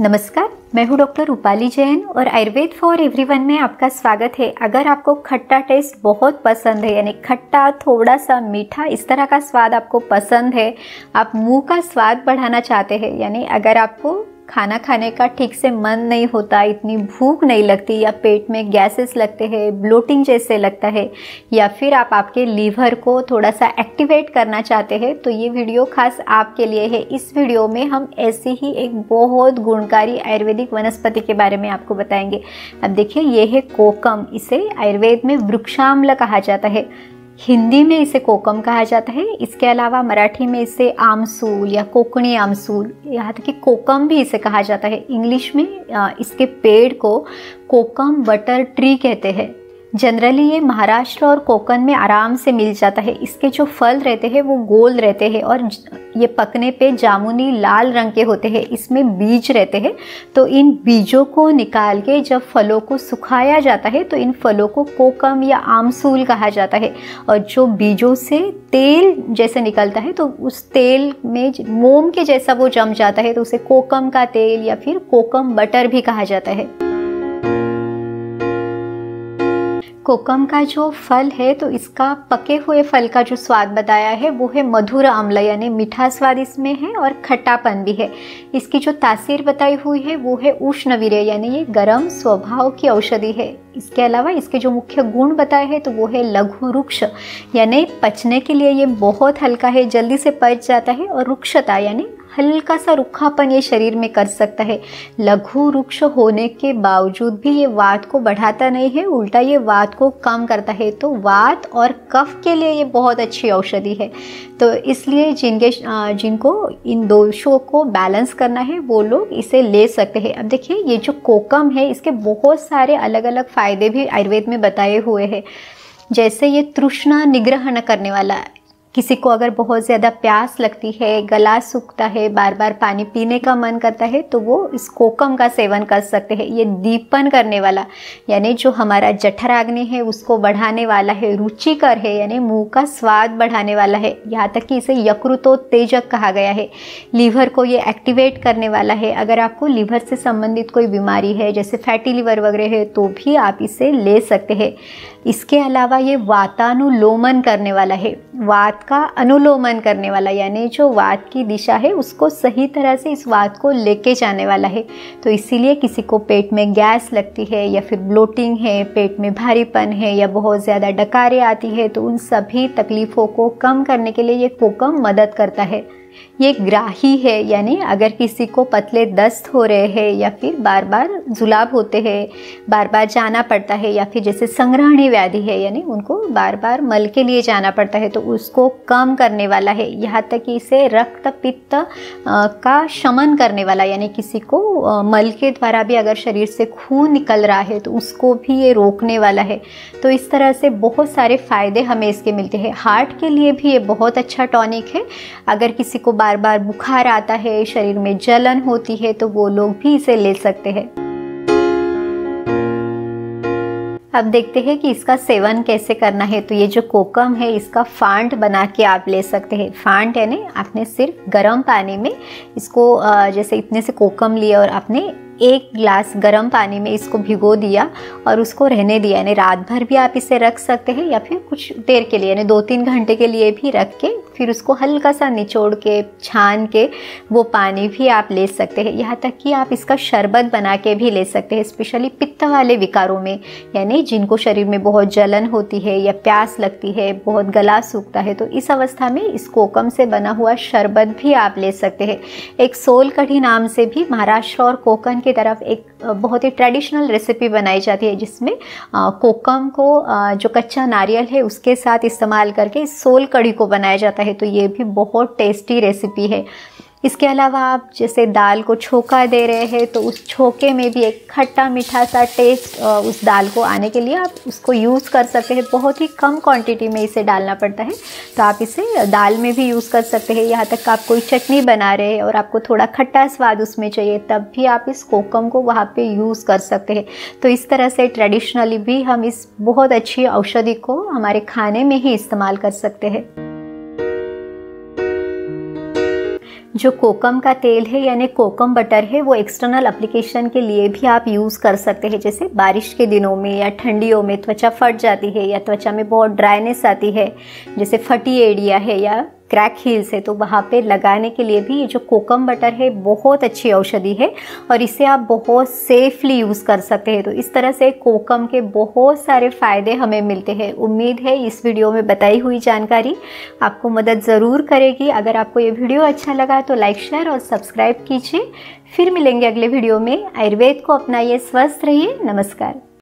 नमस्कार, मैं हूँ डॉक्टर रूपाली जैन और आयुर्वेद फॉर एवरीवन में आपका स्वागत है। अगर आपको खट्टा टेस्ट बहुत पसंद है, यानी खट्टा थोड़ा सा मीठा, इस तरह का स्वाद आपको पसंद है, आप मुँह का स्वाद बढ़ाना चाहते हैं, यानी अगर आपको खाना खाने का ठीक से मन नहीं होता, इतनी भूख नहीं लगती या पेट में गैसेस लगते हैं ब्लोटिंग जैसे लगता है, या फिर आप आपके लीवर को थोड़ा सा एक्टिवेट करना चाहते हैं तो ये वीडियो खास आपके लिए है। इस वीडियो में हम ऐसी ही एक बहुत गुणकारी आयुर्वेदिक वनस्पति के बारे में आपको बताएँगे। अब देखिए, ये है कोकम, इसे आयुर्वेद में वृक्षाम्ल कहा जाता है। हिंदी में इसे कोकम कहा जाता है। इसके अलावा मराठी में इसे आमसूल या कोकणी आमसूल, यहाँ तक कि कोकम भी इसे कहा जाता है। इंग्लिश में इसके पेड़ को कोकम बटर ट्री कहते हैं। जनरली ये महाराष्ट्र और कोकन में आराम से मिल जाता है। इसके जो फल रहते हैं, वो गोल रहते हैं और ये पकने पे जामुनी लाल रंग के होते हैं। इसमें बीज रहते हैं। तो इन बीजों को निकाल के जब फलों को सुखाया जाता है तो इन फलों को कोकम या आमसूल कहा जाता है। और जो बीजों से तेल जैसे निकलता है तो उस तेल में मोम के जैसा वो जम जाता है तो उसे कोकम का तेल या फिर कोकम बटर भी कहा जाता है। कोकम का जो फल है तो इसका पके हुए फल का जो स्वाद बताया है, वो है मधुर अम्ल यानी मीठा स्वाद इसमें है और खट्टापन भी है। इसकी जो तासीर बताई हुई है, वो है उष्णवीर्य यानी ये गर्म स्वभाव की औषधि है। इसके अलावा इसके जो मुख्य गुण बताए हैं तो वो है लघु रुक्ष यानी पचने के लिए ये बहुत हल्का है, जल्दी से पच जाता है, और रुक्षता, यानी हल्का सा रुखापन ये शरीर में कर सकता है। लघु वृक्ष होने के बावजूद भी ये वात को बढ़ाता नहीं है, उल्टा ये वात को कम करता है। तो वात और कफ के लिए ये बहुत अच्छी औषधि है। तो इसलिए जिनके जिनको इन दोषों को बैलेंस करना है, वो लोग इसे ले सकते हैं। अब देखिए, ये जो कोकम है, इसके बहुत सारे अलग अलग फ़ायदे भी आयुर्वेद में बताए हुए हैं। जैसे ये तृष्णा निग्रहण करने वाला किसी को अगर बहुत ज़्यादा प्यास लगती है, गला सूखता है बार बार पानी पीने का मन करता है तो वो इस कोकम का सेवन कर सकते हैं। ये दीपन करने वाला, यानी जो हमारा जठराग्नि है, उसको बढ़ाने वाला है, रुचिकर है, यानी मुँह का स्वाद बढ़ाने वाला है। यहाँ तक कि इसे यकृतो तेजक कहा गया है। लीवर को ये एक्टिवेट करने वाला है। अगर आपको लीवर से संबंधित कोई बीमारी है, जैसे फैटी लीवर वगैरह है तो भी आप इसे ले सकते हैं। इसके अलावा ये वातानुलोमन करने वाला है। वात का अनुलोमन करने वाला, यानी जो वाद की दिशा है, उसको सही तरह से इस वाद को लेके जाने वाला है। तो इसीलिए किसी को पेट में गैस लगती है या फिर ब्लोटिंग है, पेट में भारीपन है या बहुत ज़्यादा डकारें आती है तो उन सभी तकलीफ़ों को कम करने के लिए ये कोकम मदद करता है। ये ग्राही है, यानी अगर किसी को पतले दस्त हो रहे हैं या फिर बार बार जुलाब होते हैं बार बार जाना पड़ता है या फिर जैसे संग्रहणी व्याधि है, यानी उनको बार बार मल के लिए जाना पड़ता है तो उसको कम करने वाला है। यहाँ तक कि इसे रक्त पित्त का शमन करने वाला, यानी किसी को मल के द्वारा भी अगर शरीर से खून निकल रहा है तो उसको भी ये रोकने वाला है। तो इस तरह से बहुत सारे फ़ायदे हमें इसके मिलते हैं। हार्ट के लिए भी ये बहुत अच्छा टॉनिक है। अगर किसी को बार बार बुखार आता है, शरीर में जलन होती है तो वो लोग भी इसे ले सकते हैं। अब देखते हैं कि इसका सेवन कैसे करना है। तो ये जो कोकम है, इसका फांट बना के आप ले सकते हैं। फांड यानी आपने सिर्फ़ गर्म पानी में इसको जैसे इतने से कोकम लिया और आपने एक गिलास गर्म पानी में इसको भिगो दिया और उसको रहने दिया। यानी रात भर भी आप इसे रख सकते हैं या फिर कुछ देर के लिए, यानी दो तीन घंटे के लिए भी रख के, फिर उसको हल्का सा निचोड़ के, छान के वो पानी भी आप ले सकते हैं। यहाँ तक कि आप इसका शरबत बना के भी ले सकते हैं, स्पेशली पित्त वाले विकारों में, यानी जिनको शरीर में बहुत जलन होती है या प्यास लगती है, बहुत गला सूखता है तो इस अवस्था में इस कोकम से बना हुआ शरबत भी आप ले सकते हैं। एक सोल कढ़ी नाम से भी महाराष्ट्र और कोकन की तरफ़ एक बहुत ही ट्रेडिशनल रेसिपी बनाई जाती है, जिसमें कोकम को जो कच्चा नारियल है उसके साथ इस्तेमाल करके सोल कड़ी को बनाया जाता है। तो ये भी बहुत टेस्टी रेसिपी है। इसके अलावा आप जैसे दाल को छोका दे रहे हैं तो उस छोके में भी एक खट्टा मीठा सा टेस्ट उस दाल को आने के लिए आप उसको यूज़ कर सकते हैं। बहुत ही कम क्वांटिटी में इसे डालना पड़ता है। तो आप इसे दाल में भी यूज़ कर सकते हैं। यहाँ तक आप कोई चटनी बना रहे हैं और आपको थोड़ा खट्टा स्वाद उसमें चाहिए, तब भी आप इस कोकम को वहाँ पर यूज़ कर सकते हैं। तो इस तरह से ट्रेडिशनली भी हम इस बहुत अच्छी औषधि को हमारे खाने में ही इस्तेमाल कर सकते हैं। जो कोकम का तेल है, यानी कोकम बटर है, वो एक्सटर्नल एप्लीकेशन के लिए भी आप यूज़ कर सकते हैं। जैसे बारिश के दिनों में या ठंडियों में त्वचा फट जाती है या त्वचा में बहुत ड्राइनेस आती है, जैसे फटी एरिया है या क्रैक हील्स है तो वहाँ पे लगाने के लिए भी ये जो कोकम बटर है, बहुत अच्छी औषधि है और इसे आप बहुत सेफली यूज़ कर सकते हैं। तो इस तरह से कोकम के बहुत सारे फ़ायदे हमें मिलते हैं। उम्मीद है इस वीडियो में बताई हुई जानकारी आपको मदद ज़रूर करेगी। अगर आपको ये वीडियो अच्छा लगा तो लाइक शेयर और सब्सक्राइब कीजिए। फिर मिलेंगे अगले वीडियो में। आयुर्वेद को अपनाइए, स्वस्थ रहिए। नमस्कार।